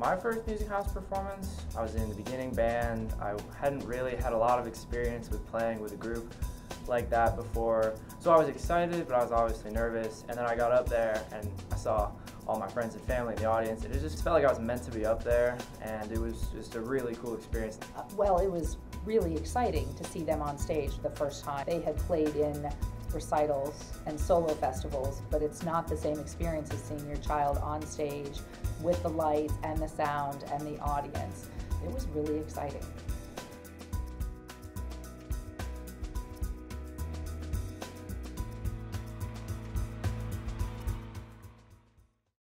My first Music House performance, I was in the beginning band. I hadn't really had a lot of experience with playing with a group like that before. So I was excited, but I was obviously nervous. And then I got up there and I saw all my friends and family in the audience. And it just felt like I was meant to be up there. And it was just a really cool experience. Uh, well, it was really exciting to see them on stage the first time. They had played in recitals and solo festivals, but it's not the same experience as seeing your child on stage with the lights and the sound and the audience. It was really exciting.